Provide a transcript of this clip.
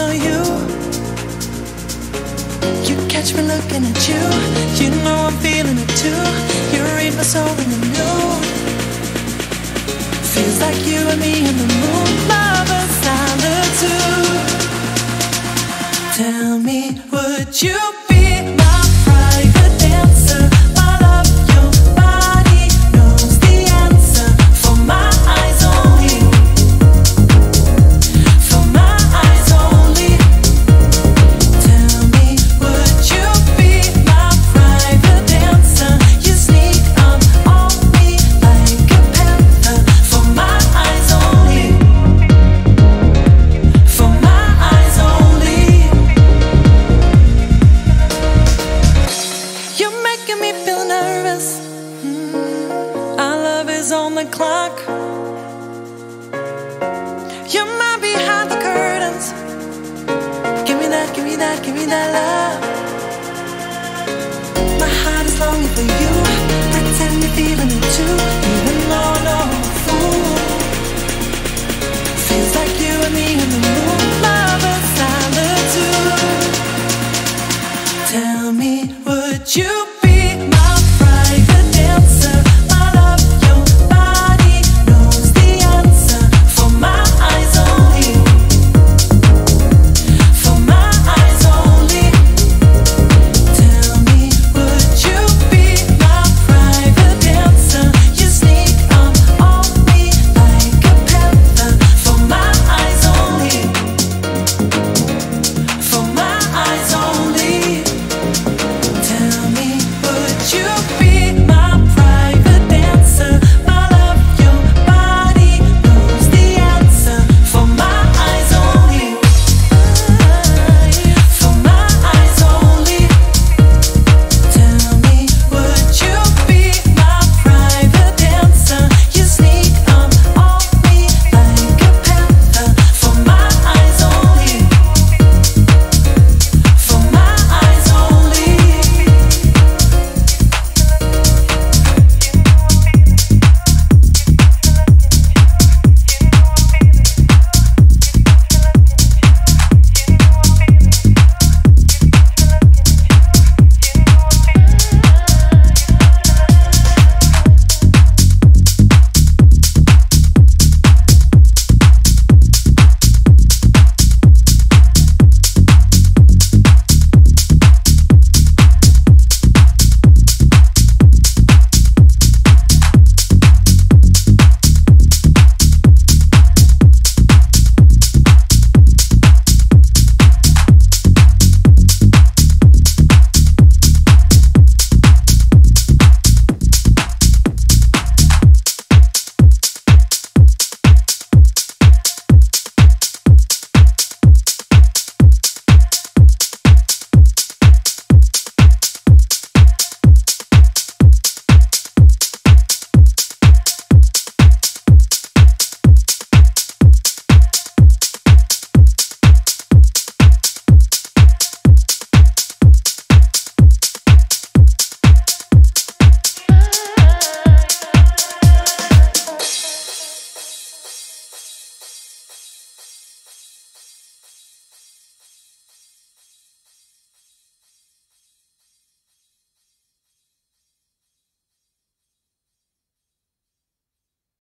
on you. You catch me looking at you. You know I'm feeling it too. You read my soul in the nude. Feels like you and me in the moon, lovers solitude. Tell me, would you nervous. Mm, Our love is on the clock. You're my behind the curtains. Give me that, give me that, give me that love. My heart is longing for you. Pretend you're feeling it too.